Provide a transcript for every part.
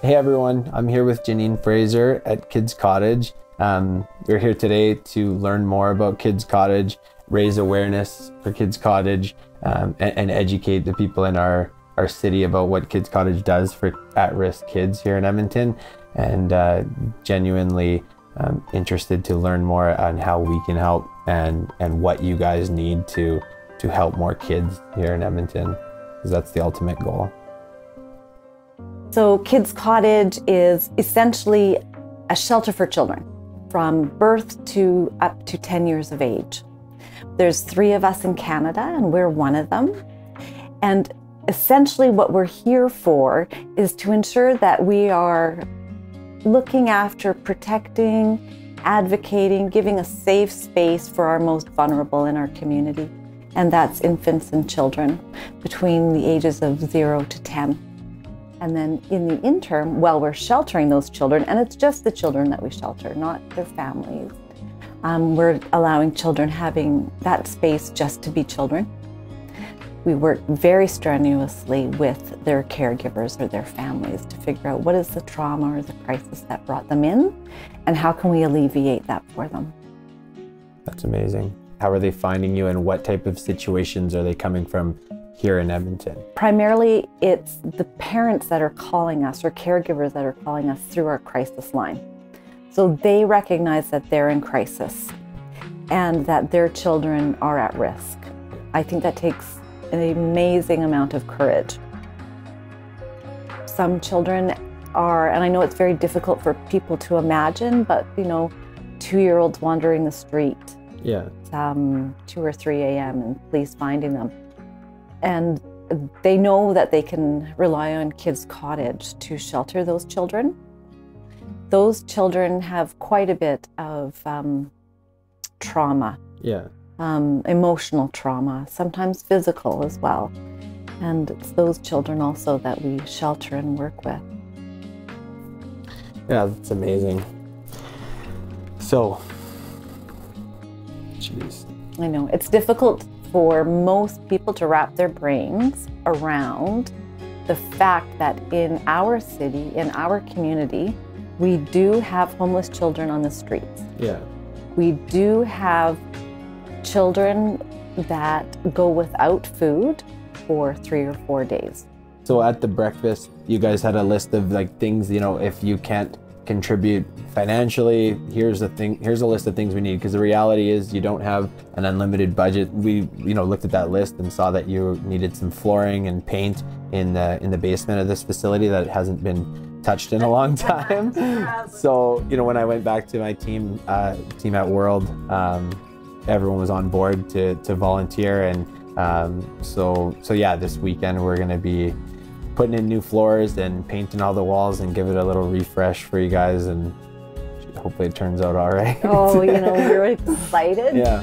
Hey everyone, I'm here with Janine Fraser at Kids Kottage. Um, we're here today to learn more about Kids Kottage, raise awareness for Kids Kottage, um, and, and, educate the people in our, our city about what Kids Kottage does for at risk kids here in Edmonton, and uh, genuinely um, interested to learn more on how we can help and, and what you guys need to, to help more kids here in Edmonton, because that's the ultimate goal. So, Kids Kottage is essentially a shelter for children from birth to up to 10 years of age. There's three of us in Canada, and we're one of them. And essentially, what we're here for is to ensure that we are looking after, protecting, advocating, giving a safe space for our most vulnerable in our community. And that's infants and children between the ages of zero to 10. And then in the interim, while we're sheltering those children, and it's just the children that we shelter, not their families, um, we're allowing children having that space just to be children. We work very strenuously with their caregivers or their families to figure out what is the trauma or the crisis that brought them in and how can we alleviate that for them. That's amazing. How are they finding you and what type of situations are they coming from here in Edmonton? Primarily, it's the parents that are calling us or caregivers that are calling us through our crisis line. So they recognize that they're in crisis and that their children are at risk. I think that takes an amazing amount of courage. Some children are, and I know it's very difficult for people to imagine, but you know, two year olds wandering the street. Yeah. Um, 2 or 3 a.m. and police finding them and they know that they can rely on Kids Kottage to shelter those children. Those children have quite a bit of um, trauma. Yeah. Um, emotional trauma, sometimes physical as well. And it's those children also that we shelter and work with. Yeah, that's amazing. So, jeez. I know. It's difficult for most people to wrap their brains around the fact that in our city, in our community, we do have homeless children on the streets. Yeah. We do have children that go without food for three or four days. So at the breakfast, you guys had a list of like things, you know, if you can't contribute financially. Here's the thing here's a list of things we need because the reality is you don't have an unlimited budget. We you know looked at that list and saw that you needed some flooring and paint in the in the basement of this facility that hasn't been touched in a long time. So you know when i went back to my team uh, team at world um, everyone was on board to to volunteer and um, so so yeah this weekend we're going to be putting in new floors and painting all the walls and give it a little refresh for you guys and hopefully it turns out all right. Oh, you know, you're excited. yeah.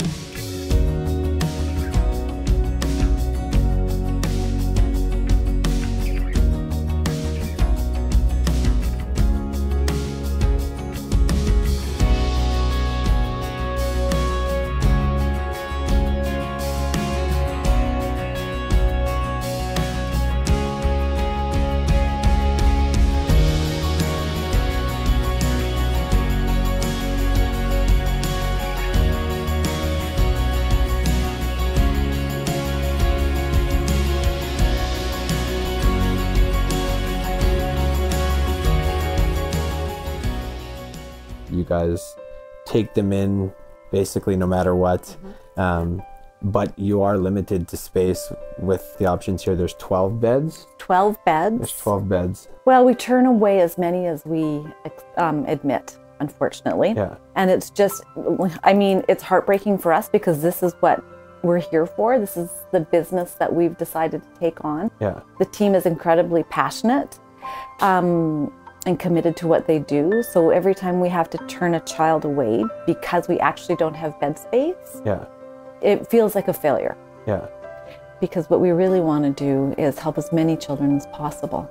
Take them in basically no matter what. Mm-hmm. Um, but you are limited to space with the options here. There's 12 beds. 12 beds. There's 12 beds. Well, we turn away as many as we um, admit, unfortunately. Yeah. And it's just, I mean, it's heartbreaking for us because this is what we're here for. This is the business that we've decided to take on. Yeah. The team is incredibly passionate. Um, and committed to what they do. So every time we have to turn a child away because we actually don't have bed space, yeah. it feels like a failure. Yeah. Because what we really want to do is help as many children as possible.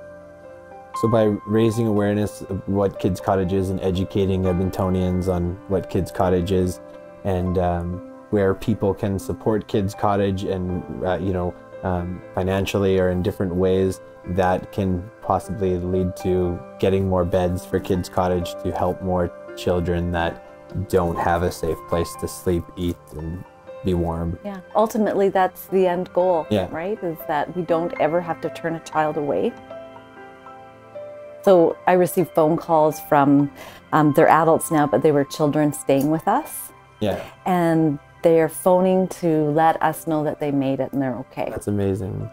So by raising awareness of what Kids Kottage is and educating Edmontonians on what Kids Kottage is and um, where people can support Kids Kottage and, uh, you know, um, financially or in different ways that can possibly lead to getting more beds for Kids Kottage to help more children that don't have a safe place to sleep, eat, and be warm. Yeah. Ultimately, that's the end goal, Yeah. right? Is that we don't ever have to turn a child away. So I received phone calls from, um, they're adults now, but they were children staying with us. Yeah, And they are phoning to let us know that they made it and they're okay. that's amazing.